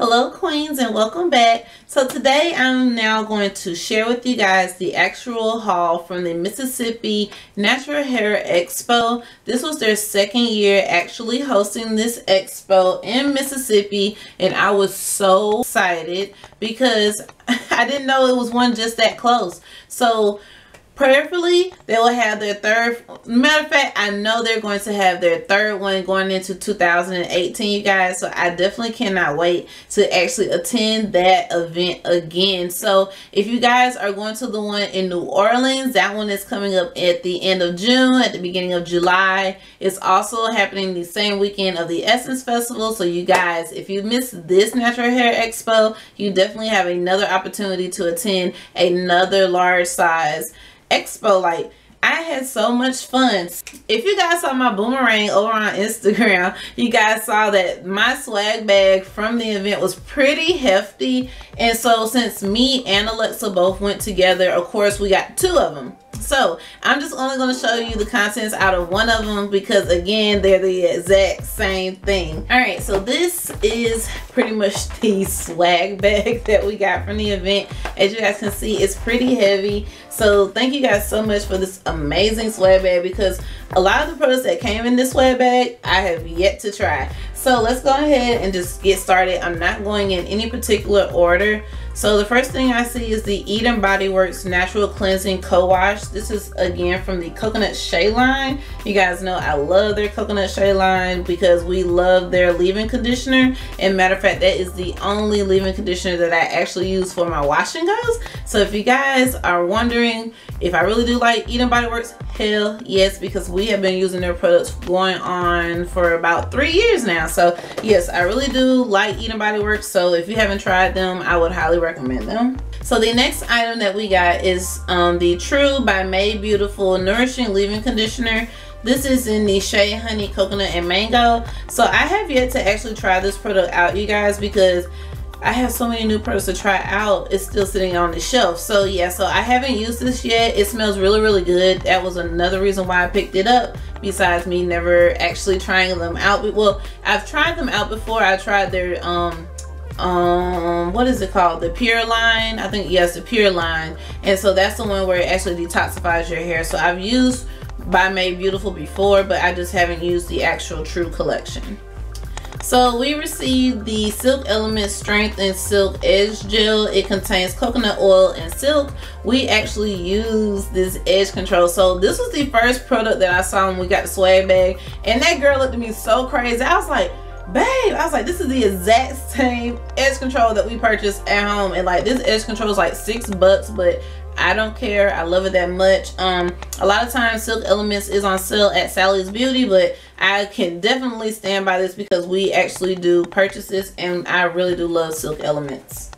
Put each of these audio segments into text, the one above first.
Hello queens and welcome back. So today I'm now going to share with you guys the actual haul from the Mississippi Natural Hair Expo. This was their second year actually hosting this expo in Mississippi and I was so excited because I didn't know it was one just that close. So prayerfully they will have their third matter of fact i know they're going to have their third one going into 2018 you guys so i definitely cannot wait to actually attend that event again. So if you guys are going to the one in new orleans that one is coming up at the end of june at the beginning of july. It's also happening the same weekend of the essence festival so you guys if you missed this natural hair expo you definitely have another opportunity to attend another large size expo like I had so much fun. If you guys saw my boomerang over on Instagram, you guys saw that my swag bag from the event was pretty hefty. And so since me and Alexa both went together, of course, we got two of them. So I'm just only going to show you the contents out of one of them because again, they're the exact same thing. All right, so this is pretty much the swag bag that we got from the event. As you guys can see, it's pretty heavy. So thank you guys so much for this amazing swag bag because a lot of the products that came in this swag bag, I have yet to try. So let's go ahead and just get started. I'm not going in any particular order. So the first thing I see is the Eden Body Works Natural Cleansing Co-Wash. This is again from the Coconut Shea line. You guys know I love their Coconut Shea line because we love their leave-in conditioner. And matter of fact, that is the only leave-in conditioner that I actually use for my wash and goes. So if you guys are wondering if I really do like Eden Body Works, hell yes, because we have been using their products going on for about three years now. So yes, I really do like Eden Body Works. So if you haven't tried them, I would highly recommend them. So the next item that we got is um, the True by Made Beautiful Nourishing Leave-In Conditioner. This is in the Shea Honey Coconut and Mango. So I have yet to actually try this product out, you guys, because I have so many new products to try out. It's still sitting on the shelf. So yeah, so I haven't used this yet. It smells really, really good. That was another reason why I picked it up besides me never actually trying them out. Well, I've tried them out before. I tried their, um, um, what is it called? The Pure line. I think, yes, the Pure line. And so that's the one where it actually detoxifies your hair. So I've used by Made Beautiful before, but I just haven't used the actual True collection. So we received the Silk Element Strength and Silk Edge Gel. It contains coconut oil and silk. We actually use this edge control. So this was the first product that I saw when we got the swag bag. And that girl looked at me so crazy. I was like, babe, I was like, this is the exact same edge control that we purchased at home. And like this edge control is like six bucks, but I don't care. I love it that much. Um, a lot of times Silk Elements is on sale at Sally's Beauty, but I can definitely stand by this because we actually do purchases and I really do love Silk Elements.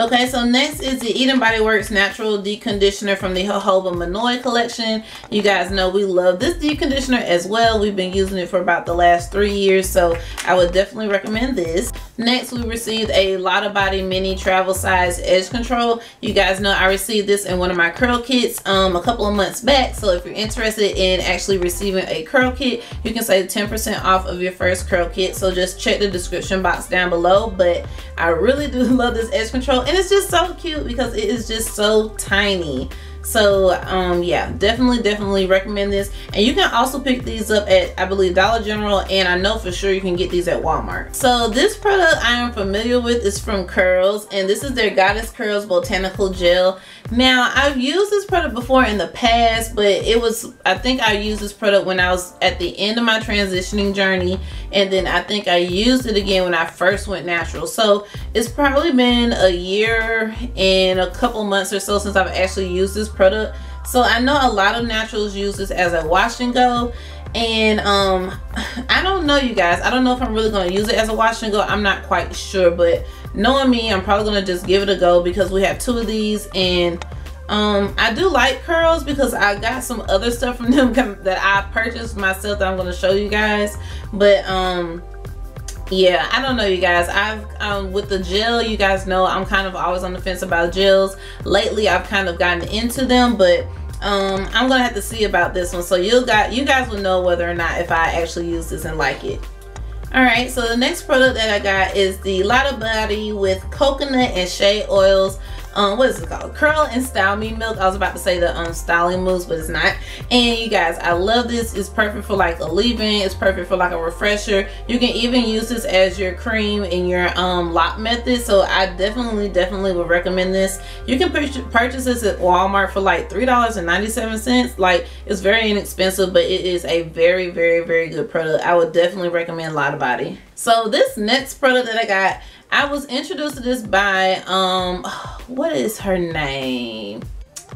Okay, so next is the Eden Body Works Natural Deep Conditioner from the Jojoba Monoi collection. You guys know we love this deep conditioner as well. We've been using it for about the last three years, so I would definitely recommend this. Next, we received a Lotta Body Mini Travel Size Edge Control. You guys know I received this in one of my curl kits um, a couple of months back, so if you're interested in actually receiving a curl kit, you can save 10% off of your first curl kit, so just check the description box down below, but I really do love this edge control and it's just so cute because it is just so tiny. So um yeah definitely definitely recommend this. And you can also pick these up at i believe dollar general and i know for sure you can get these at walmart. So this product i am familiar with is from curls and this is their goddess curls botanical gel now i've used this product before in the past but it was i think i used this product when i was at the end of my transitioning journey and then i think i used it again when i first went natural. So it's probably been a year and a couple months or so since i've actually used this product. So I know a lot of naturals use this as a wash and go and um I don't know you guys. I don't know if I'm really going to use it as a wash and go. I'm not quite sure but knowing me I'm probably going to just give it a go because we have two of these. And um I do like curls because I got some other stuff from them that I purchased myself that I'm going to show you guys. But um yeah i don't know you guys. I've um, with the gel you guys know i'm kind of always on the fence about gels. Lately i've kind of gotten into them but um i'm gonna have to see about this one. So you'll got you guys will know whether or not if i actually use this and like it. All right so the next product that i got is the Lotta Body with coconut and shea oils um what is it called? Curl and style me milk. I was about to say the um styling mousse but it's not. And you guys i love this. It's perfect for like a leave-in. It's perfect for like a refresher. You can even use this as your cream in your um LOC method. So i definitely definitely would recommend this. You can purchase this at walmart for like three dollars and 97 cents. Like it's very inexpensive but it is a very very very good product. I would definitely recommend Lotta Body. So this next product that i got I was introduced to this by, um, what is her name?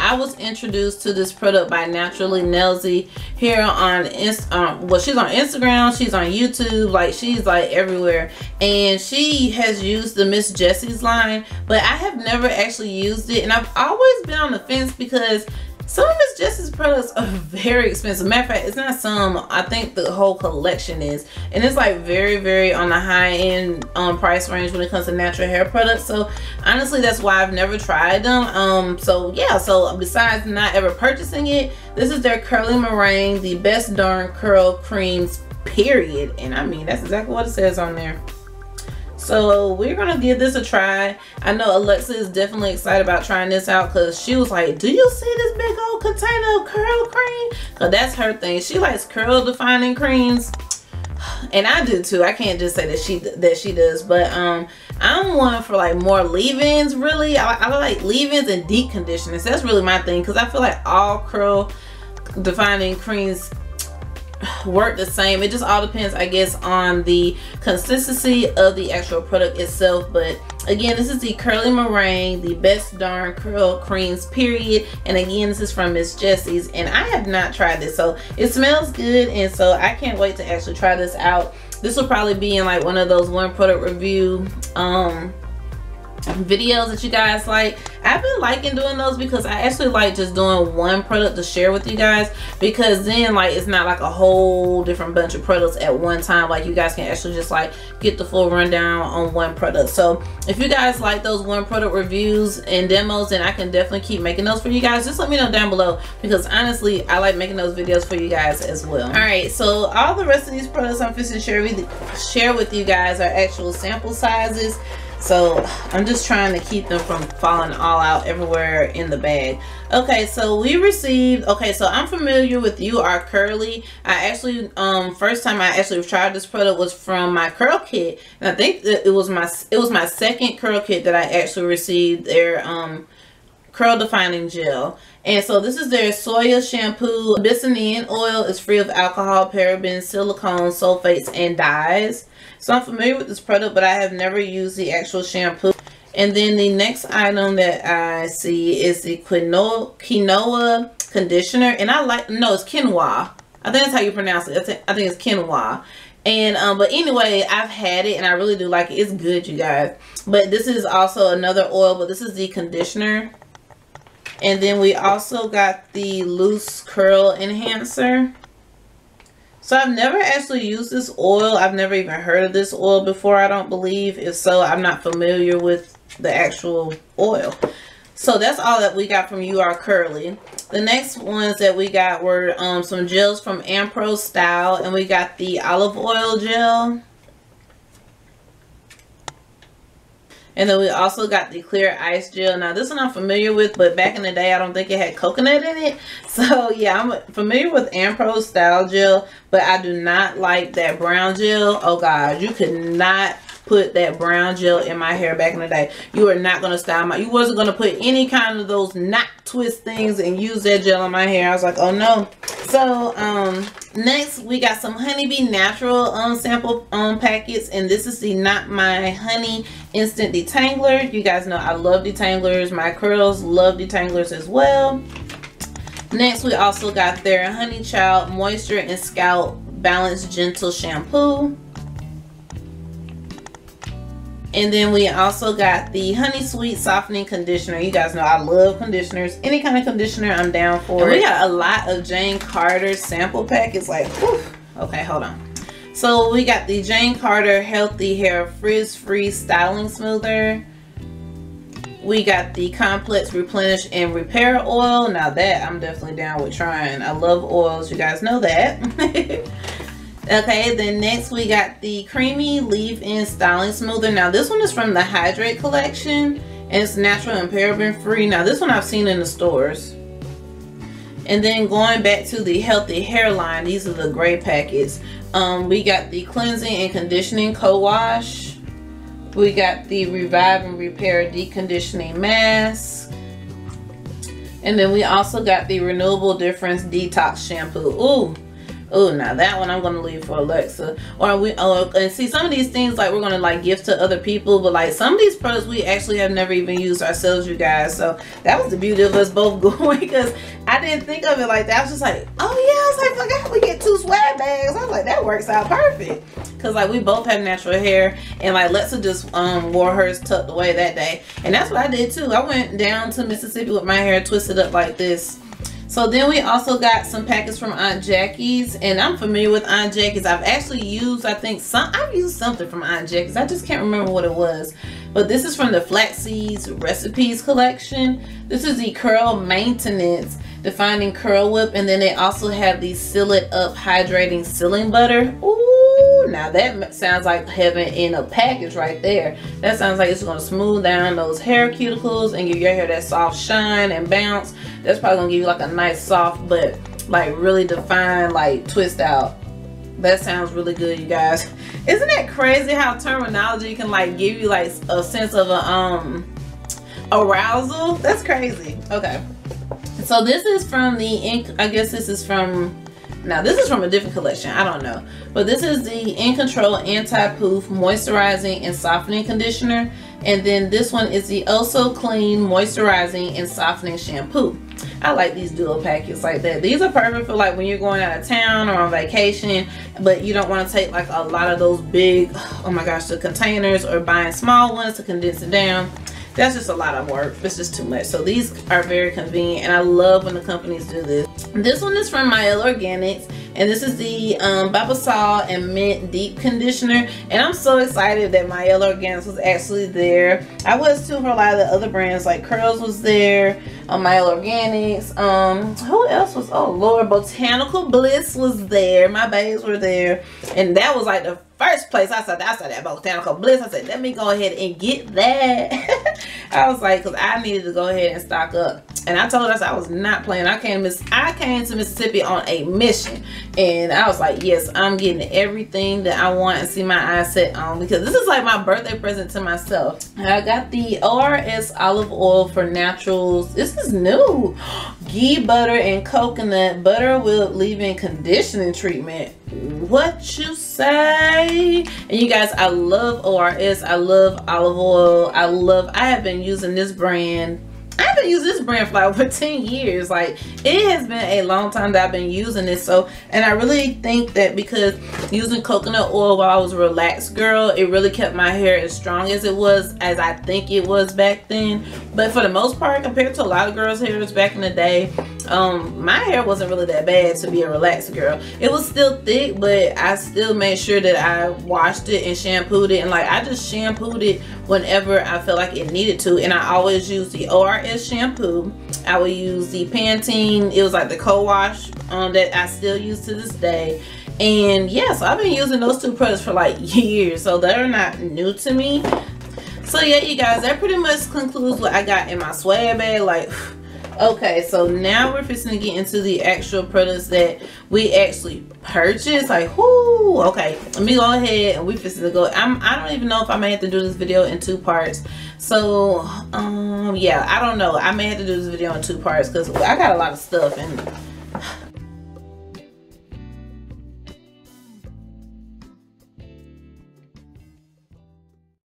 I was introduced to this product by Naturally Nailsy here on Inst um, well she's on Instagram she's on YouTube like she's like everywhere and she has used the Miss Jessie's line but I have never actually used it and I've always been on the fence because some of Miss Jessie's products are very expensive. Matter of fact, it's not some. I think the whole collection is. And it's like very, very on the high end um, price range when it comes to natural hair products. So honestly, that's why I've never tried them. Um, so yeah, so besides not ever purchasing it, this is their Curly Meringue, the best darn curl creams, period. And I mean, that's exactly what it says on there. So we're gonna give this a try. I know Alexa is definitely excited about trying this out because she was like, do you see this big old container of curl cream? Cause that's her thing. She likes curl defining creams. And I do too. I can't just say that she that she does, but um, I'm one for like more leave-ins. Really, I, I like leave-ins and deep conditioners. That's really my thing because I feel like all curl defining creams work the same. It just all depends i guess on the consistency of the actual product itself. But again this is the curly meringue the best darn curl creams period. And again this is from miss jessie's and i have not tried this so it smells good and so i can't wait to actually try this out. This will probably be in like one of those one product review um videos that you guys like. I've been liking doing those because i actually like just doing one product to share with you guys because then like it's not like a whole different bunch of products at one time. Like you guys can actually just like get the full rundown on one product. So if you guys like those one product reviews and demos then i can definitely keep making those for you guys. Just let me know down below because honestly i like making those videos for you guys as well. All right so all the rest of these products i'm fixing to share with share with you guys are actual sample sizes so I'm just trying to keep them from falling all out everywhere in the bag. Okay, so we received, okay, so I'm familiar with UR Curly. I actually, um, first time I actually tried this product was from my curl kit. And I think that it was my, it was my second curl kit that I actually received their, um, curl defining gel and so this is their soya shampoo Abyssinian oil is free of alcohol parabens silicone sulfates and dyes so I'm familiar with this product, but I have never used the actual shampoo. And then the next item that I see is the quinoa, quinoa conditioner. And I like, no, it's quinoa. I think that's how you pronounce it. I think, I think it's quinoa. And, um, but anyway, I've had it and I really do like it. It's good, you guys. But this is also another oil, but this is the conditioner. And then we also got the loose curl enhancer. So I've never actually used this oil. I've never even heard of this oil before, I don't believe. If so, I'm not familiar with the actual oil. So that's all that we got from Are Curly. The next ones that we got were um, some gels from Ampro Style. And we got the olive oil gel. And then we also got the clear ice gel. Now this one I'm familiar with, but back in the day I don't think it had coconut in it. So yeah, I'm familiar with Ampro style gel, but I do not like that brown gel. Oh god, you could not put that brown gel in my hair back in the day. You are not going to style my, you wasn't going to put any kind of those knot twist things and use that gel on my hair. I was like, oh no. So, um, next we got some Honey Be Natural um, sample um, packets. And this is the Not My Honey Instant Detangler. You guys know I love detanglers. My curls love detanglers as well. Next, we also got their Honey Child Moisture and Scalp Balance Gentle Shampoo. And then we also got the Honey Sweet Softening Conditioner. You guys know I love conditioners. Any kind of conditioner, I'm down for we got a lot of Jane Carter sample pack. It's like, whew. okay, hold on. So we got the Jane Carter Healthy Hair Frizz-Free Styling Smoother. We got the Complex Replenish and Repair Oil. Now that I'm definitely down with trying. I love oils. You guys know that. Okay, then next we got the Creamy Leave-In Styling Smoother. Now this one is from the Hydrate collection. And it's natural and paraben free. Now this one I've seen in the stores. And then going back to the Healthy Hairline, these are the gray packets. Um, we got the Cleansing and Conditioning Co-Wash. We got the Revive and Repair Deep Conditioning Mask. And then we also got the Renewable Difference Detox Shampoo. Ooh, oh now that one i'm gonna leave for alexa. Or we oh and see some of these things like we're gonna like gift to other people but like some of these products we actually have never even used ourselves you guys. So that was the beauty of us both going because i didn't think of it like that. I was just like oh yeah i was like forgot we get two swag bags? I was like that works out perfect. Because like we both have natural hair and like Lexa just um wore hers tucked away that day. And that's what i did too. I went down to mississippi with my hair twisted up like this so then we also got some packets from Aunt Jackie's and I'm familiar with Aunt Jackie's. I've actually used, I think, some, I've used something from Aunt Jackie's. I just can't remember what it was. But this is from the Flax Seeds Recipes collection. This is the Curl Maintenance Defining Curl Whip. And then they also have the Seal It Up Hydrating Sealing Butter. Ooh, now that sounds like heaven in a package right there. That sounds like it's going to smooth down those hair cuticles and give your hair that soft shine and bounce. That's probably gonna give you like a nice soft but like really defined like twist out. That sounds really good you guys. Isn't that crazy how terminology can like give you like a sense of a um arousal? That's crazy. Okay. So this is from the ink i guess this is from now this is from a different collection i don't know but this is the in control anti-poof moisturizing and softening conditioner and then this one is the also clean moisturizing and softening shampoo I like these dual packets like that. These are perfect for like when you're going out of town or on vacation, but you don't want to take like a lot of those big, oh my gosh, the containers or buying small ones to condense it down. That's just a lot of work. It's just too much. So these are very convenient and I love when the companies do this. This one is from Mielle Organics and this is the um, Babassu Oil and Mint Deep Conditioner. And I'm so excited that Mielle Organics was actually there. I was too for a lot of the other brands like Curls was there, Mielle Organics. Um, who else was, oh Lord, Botanical Bliss was there. My babes were there. And that was like the first place I saw that, I saw that Botanical Bliss. I said, let me go ahead and get that. I was like, because I needed to go ahead and stock up. And I told us I was not playing. I came, I came to Mississippi on a mission. And I was like, yes, I'm getting everything that I want and see my eyes set on. Because this is like my birthday present to myself. I got the ORS olive oil for naturals. This is new. Ghee butter and coconut butter will leave-in conditioning treatment. What you say? And you guys i love ors i love olive oil. I love i have been using this brand Using this brand for like over 10 years. Like it has been a long time that I've been using this. So, and I really think that because using coconut oil while I was a relaxed girl, it really kept my hair as strong as it was as I think it was back then. But for the most part, compared to a lot of girls' hairs back in the day, um, my hair wasn't really that bad to be a relaxed girl. It was still thick, but I still made sure that I washed it and shampooed it. And like I just shampooed it whenever I felt like it needed to. And I always use the ORS shampoo. I would use the Pantene. It was like the co-wash um, that I still use to this day. And yes, yeah, so I've been using those two products for like years. So they're not new to me. So yeah, you guys, that pretty much concludes what I got in my swag bag. Like, okay so now we're fixing to get into the actual products that we actually purchased. Like whoo okay. Let me go ahead and we fixing to go. I'm i don't even know if i may have to do this video in two parts. So um yeah i don't know. I may have to do this video in two parts because i got a lot of stuff and